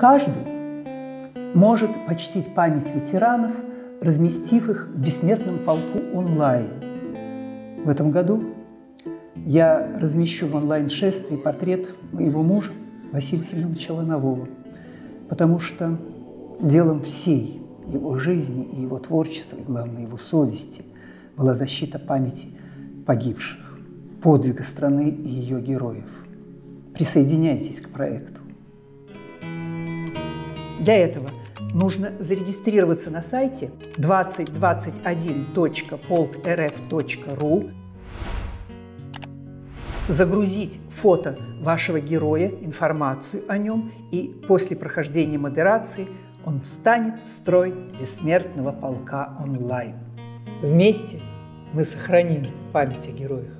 Каждый может почтить память ветеранов, разместив их в бессмертном полку онлайн. В этом году я размещу в онлайн-шествии портрет моего мужа Василия Семеновича Ланового, потому что делом всей его жизни и его творчества, и, главное, его совести была защита памяти погибших, подвига страны и ее героев. Присоединяйтесь к проекту. Для этого нужно зарегистрироваться на сайте 2021.polkrf.ru, загрузить фото вашего героя, информацию о нем, и после прохождения модерации он встанет в строй бессмертного полка онлайн. Вместе мы сохраним память о героях.